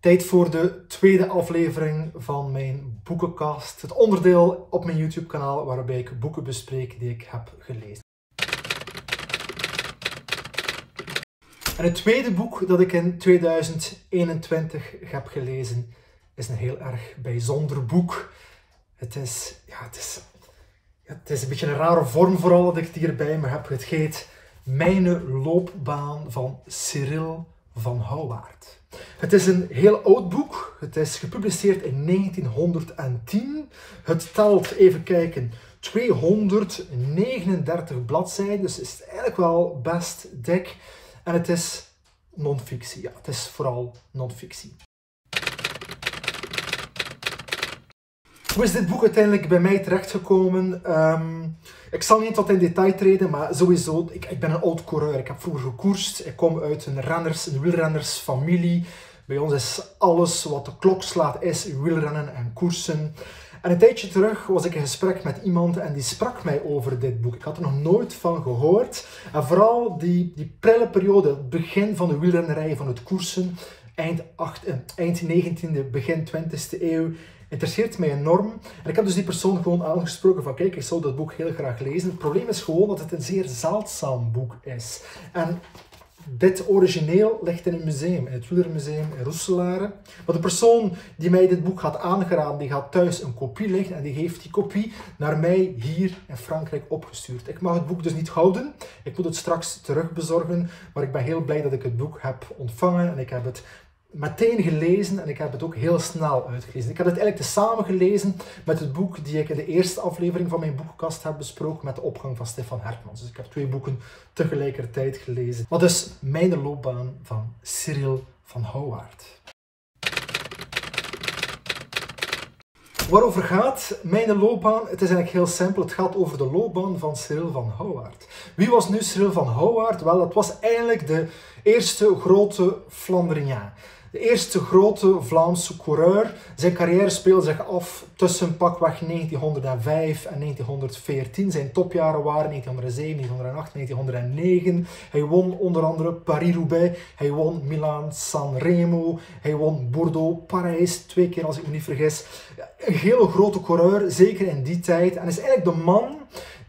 Tijd voor de tweede aflevering van mijn boekenkast. Het onderdeel op mijn YouTube-kanaal waarbij ik boeken bespreek die ik heb gelezen. En het tweede boek dat ik in 2021 heb gelezen is een heel erg bijzonder boek. Het is, ja, het is, het is een beetje een rare vorm vooral dat ik het hierbij me heb. Het heet Mijn loopbaan van Cyril van Houwaard. Het is een heel oud boek. Het is gepubliceerd in 1910. Het telt, even kijken, 239 bladzijden. Dus is eigenlijk wel best dik. En het is non-fictie. Ja, het is vooral non-fictie. Hoe is dit boek uiteindelijk bij mij terechtgekomen? Um, ik zal niet tot in detail treden, maar sowieso, ik, ik ben een oud coureur. Ik heb vroeger gekoerst. Ik kom uit een renners, een wielrennersfamilie. Bij ons is alles wat de klok slaat, is wielrennen en koersen. En een tijdje terug was ik in gesprek met iemand en die sprak mij over dit boek. Ik had er nog nooit van gehoord. En vooral die, die prille periode, het begin van de wielrennerij, van het koersen, eind, 8, eh, eind 19e, begin 20e eeuw, interesseert mij enorm. En ik heb dus die persoon gewoon aangesproken van kijk, ik zou dat boek heel graag lezen. Het probleem is gewoon dat het een zeer zeldzaam boek is. En dit origineel ligt in een museum, in het Wielermuseum in Roeselare. Maar de persoon die mij dit boek gaat aangeraden, die gaat thuis een kopie leggen en die heeft die kopie naar mij hier in Frankrijk opgestuurd. Ik mag het boek dus niet houden, ik moet het straks terugbezorgen, maar ik ben heel blij dat ik het boek heb ontvangen en ik heb het meteen gelezen en ik heb het ook heel snel uitgelezen. Ik heb het eigenlijk tezamen gelezen met het boek die ik in de eerste aflevering van mijn boekenkast heb besproken met de opgang van Stefan Hertmans. Dus ik heb twee boeken tegelijkertijd gelezen. Wat is mijn loopbaan van Cyril van Houwaard. Waarover gaat mijn loopbaan? Het is eigenlijk heel simpel. Het gaat over de loopbaan van Cyril van Houwaard. Wie was nu Cyril van Houwaard? Wel, dat was eigenlijk de eerste grote Flandriaan. De eerste grote Vlaamse coureur. Zijn carrière speelde zich af tussen pakweg 1905 en 1914. Zijn topjaren waren 1907, 1908, 1909. Hij won onder andere Paris-Roubaix. Hij won Milaan, Sanremo. Hij won Bordeaux, Parijs. Twee keer als ik me niet vergis. Een hele grote coureur, zeker in die tijd. En is eigenlijk de man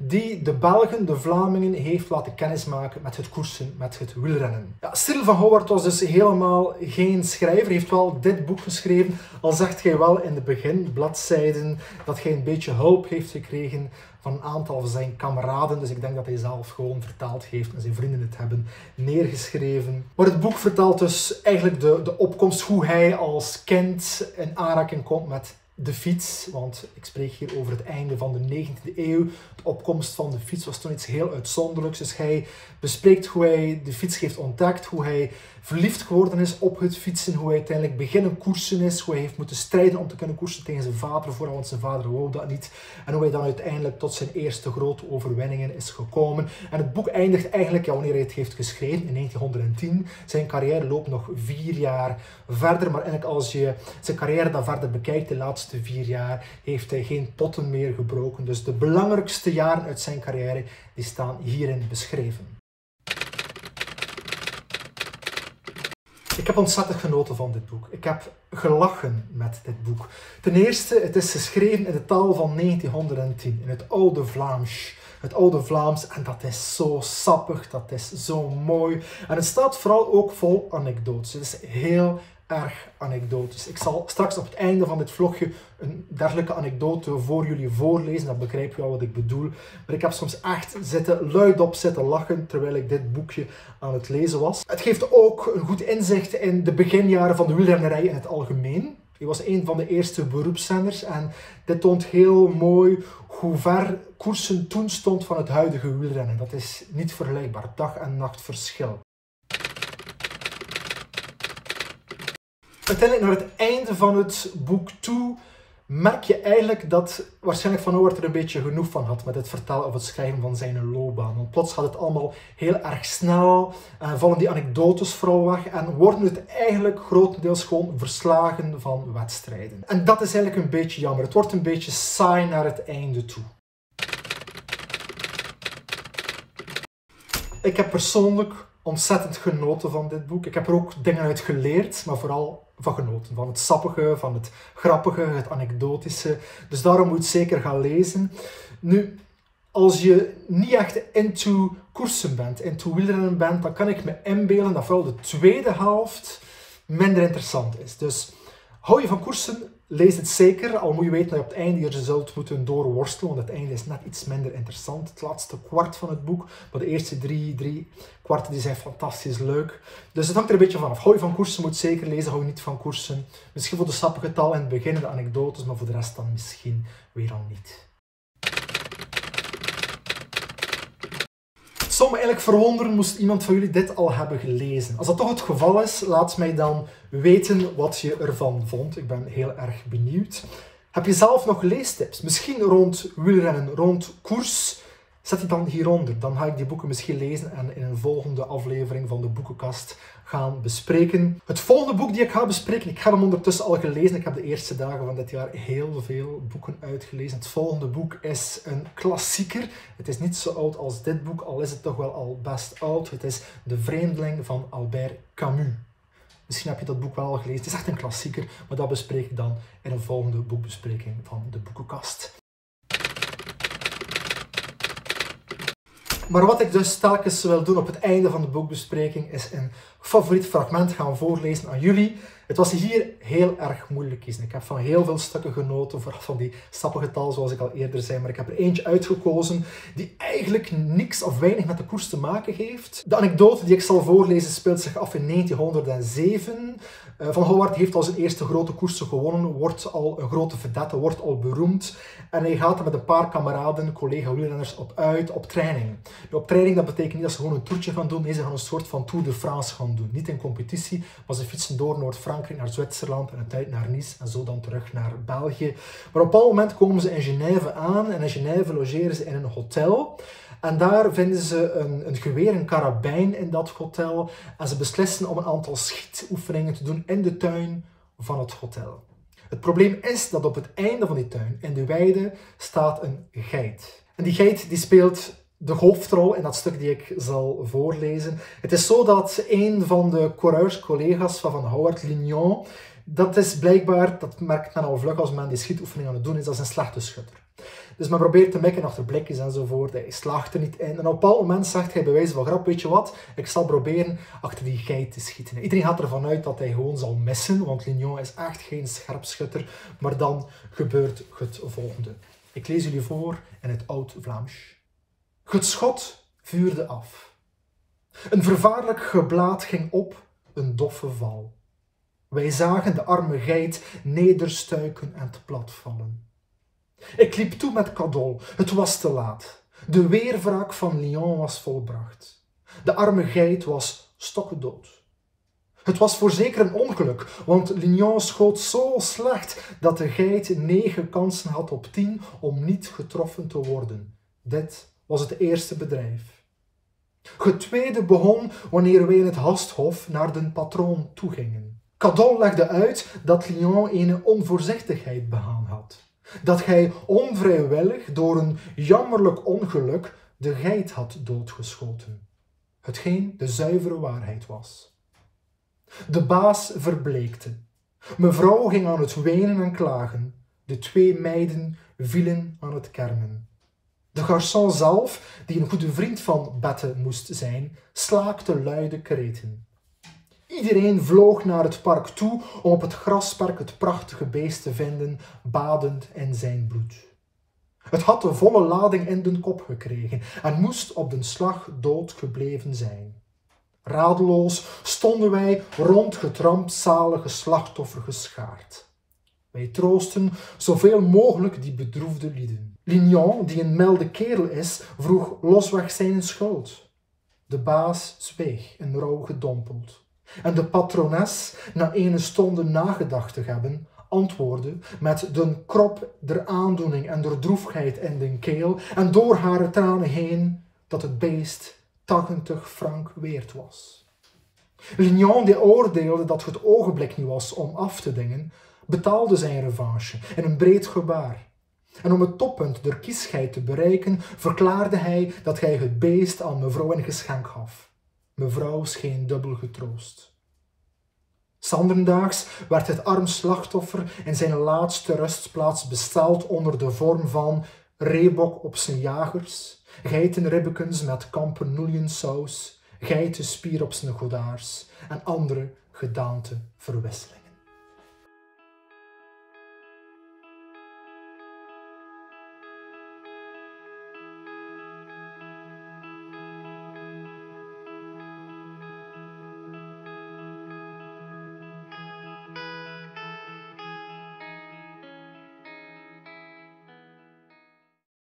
die de Belgen, de Vlamingen, heeft laten kennismaken met het koersen, met het wielrennen. Ja, van Howard was dus helemaal geen schrijver, heeft wel dit boek geschreven, al zegt hij wel in de beginbladzijden dat hij een beetje hulp heeft gekregen van een aantal van zijn kameraden. Dus ik denk dat hij zelf gewoon vertaald heeft en zijn vrienden het hebben neergeschreven. Maar het boek vertelt dus eigenlijk de, de opkomst, hoe hij als kind in aanraking komt met de fiets, want ik spreek hier over het einde van de 19e eeuw. De opkomst van de fiets was toen iets heel uitzonderlijks. Dus hij bespreekt hoe hij de fiets heeft ontdekt, hoe hij verliefd geworden is op het fietsen, hoe hij uiteindelijk beginnen koersen is, hoe hij heeft moeten strijden om te kunnen koersen tegen zijn vader vooral, want zijn vader wou dat niet. En hoe hij dan uiteindelijk tot zijn eerste grote overwinningen is gekomen. En het boek eindigt eigenlijk, ja, wanneer hij het heeft geschreven, in 1910. Zijn carrière loopt nog vier jaar verder, maar eigenlijk als je zijn carrière dan verder bekijkt, de laatste vier jaar, heeft hij geen potten meer gebroken. Dus de belangrijkste jaren uit zijn carrière, die staan hierin beschreven. Ik heb ontzettend genoten van dit boek. Ik heb gelachen met dit boek. Ten eerste, het is geschreven in de taal van 1910, in het oude Vlaams. Het oude Vlaams, en dat is zo sappig, dat is zo mooi. En het staat vooral ook vol anekdotes. Het is heel erg anekdotes. Ik zal straks op het einde van dit vlogje een dergelijke anekdote voor jullie voorlezen. Dan begrijp je wel wat ik bedoel. Maar ik heb soms echt zitten, luidop zitten lachen terwijl ik dit boekje aan het lezen was. Het geeft ook een goed inzicht in de beginjaren van de wielrennerij in het algemeen. Hij was een van de eerste beroepszenders en dit toont heel mooi hoe ver koersen toen stond van het huidige wielrennen. Dat is niet vergelijkbaar, dag en nacht verschil. Uiteindelijk naar het einde van het boek toe merk je eigenlijk dat waarschijnlijk Van Howard er een beetje genoeg van had met het vertellen of het schrijven van zijn loopbaan. Want plots gaat het allemaal heel erg snel, en vallen die anekdotes vooral weg en worden het eigenlijk grotendeels gewoon verslagen van wedstrijden. En dat is eigenlijk een beetje jammer. Het wordt een beetje saai naar het einde toe. Ik heb persoonlijk ontzettend genoten van dit boek. Ik heb er ook dingen uit geleerd, maar vooral van genoten. Van het sappige, van het grappige, het anekdotische. Dus daarom moet je het zeker gaan lezen. Nu, als je niet echt into koersen bent, into wielrennen bent, dan kan ik me inbeelden dat vooral de tweede helft minder interessant is. Dus hou je van koersen, lees het zeker. Al moet je weten dat je op het einde je zult moeten doorworstelen, want het einde is net iets minder interessant. Het laatste kwart van het boek, maar de eerste drie, drie kwarten die zijn fantastisch leuk. Dus het hangt er een beetje vanaf. Hou je van koersen, moet zeker lezen. Hou je niet van koersen. Misschien voor de sappige taal in het begin, de anekdotes, maar voor de rest dan misschien weer al niet. Zou me eigenlijk verwonderen moest iemand van jullie dit al hebben gelezen. Als dat toch het geval is, laat mij dan weten wat je ervan vond. Ik ben heel erg benieuwd. Heb je zelf nog leestips? Misschien rond wielrennen, rond koers? Zet die dan hieronder. Dan ga ik die boeken misschien lezen en in een volgende aflevering van de boekenkast gaan bespreken. Het volgende boek die ik ga bespreken, ik heb hem ondertussen al gelezen. Ik heb de eerste dagen van dit jaar heel veel boeken uitgelezen. Het volgende boek is een klassieker. Het is niet zo oud als dit boek, al is het toch wel al best oud. Het is De Vreemdeling van Albert Camus. Misschien heb je dat boek wel al gelezen. Het is echt een klassieker, maar dat bespreek ik dan in een volgende boekbespreking van de boekenkast. Maar wat ik dus telkens wil doen op het einde van de boekbespreking is een favoriet fragment gaan voorlezen aan jullie. Het was hier heel erg moeilijk kiezen. Ik heb van heel veel stukken genoten, vooral van die sappige zoals ik al eerder zei. Maar ik heb er eentje uitgekozen die eigenlijk niks of weinig met de koers te maken heeft. De anekdote die ik zal voorlezen speelt zich af in 1907. Eh, van Howard heeft al zijn eerste grote koersen gewonnen, wordt al een grote vedette, wordt al beroemd. En hij gaat er met een paar kameraden, collega wielrenners, op uit op training. op training dat betekent niet dat ze gewoon een toertje gaan doen, nee, ze gaan een soort van Tour de France gaan doen. Niet in competitie, maar ze fietsen door Noord-Frankrijk naar Zwitserland en uiteindelijk naar Nice en zo dan terug naar België. Maar op een moment komen ze in Genève aan en in Genève logeren ze in een hotel. En daar vinden ze een, een geweer, een karabijn in dat hotel. En ze beslissen om een aantal schietoefeningen te doen in de tuin van het hotel. Het probleem is dat op het einde van die tuin, in de weide, staat een geit. En die geit die speelt de hoofdrol in dat stuk die ik zal voorlezen. Het is zo dat een van de coureurs, collega's van Van Howard, Lignon, dat is blijkbaar, dat merkt men al vlug als men die schietoefening aan het doen is, dat is een slechte schutter. Dus men probeert te mikken achter blikjes enzovoort. Hij slaagt er niet in. En op een bepaald moment zegt hij bij wijze van grap, weet je wat, ik zal proberen achter die geit te schieten. Iedereen gaat ervan uit dat hij gewoon zal missen, want Lignon is echt geen scherpschutter. Maar dan gebeurt het volgende. Ik lees jullie voor in het oud-Vlaams. Het schot vuurde af. Een vervaarlijk geblaad ging op, een doffe val. Wij zagen de arme geit nederstuiken en te plat vallen. Ik liep toe met Cadol. Het was te laat. De weerwraak van Lyon was volbracht. De arme geit was stokkendood. Het was voorzeker een ongeluk, want Lignon schoot zo slecht dat de geit negen kansen had op tien om niet getroffen te worden. Dit was het eerste bedrijf. Het tweede begon wanneer wij in het Hasthof naar de patroon toegingen. Cadol legde uit dat Lyon een onvoorzichtigheid begaan had dat gij onvrijwillig door een jammerlijk ongeluk de geit had doodgeschoten, hetgeen de zuivere waarheid was. De baas verbleekte. Mevrouw ging aan het wenen en klagen. De twee meiden vielen aan het kermen. De garçon zelf, die een goede vriend van Bette moest zijn, slaakte luide kreten. Iedereen vloog naar het park toe om op het graspark het prachtige beest te vinden, badend in zijn bloed. Het had de volle lading in den kop gekregen en moest op den slag dood gebleven zijn. Radeloos stonden wij rond getrampt zalige slachtoffer geschaard. Wij troosten zoveel mogelijk die bedroefde lieden. Lignon, die een melde kerel is, vroeg losweg zijn schuld. De baas zweeg en rouw gedompeld. En de patrones, na ene stonde nagedacht te hebben, antwoordde met de krop der aandoening en der droefheid in den keel en door haar tranen heen dat het beest 80 frank weerd was. Lignon die oordeelde dat het ogenblik niet was om af te dingen, betaalde zijn revanche in een breed gebaar. En om het toppunt der kiesheid te bereiken, verklaarde hij dat hij het beest aan mevrouw in geschenk gaf. Mevrouw scheen dubbel getroost. Sanderdaags werd het arm slachtoffer in zijn laatste rustplaats besteld onder de vorm van reebok op zijn jagers, geitenribbekens met kampernoeliensaus, geitenspier op zijn godaars en andere gedaante verwisseling.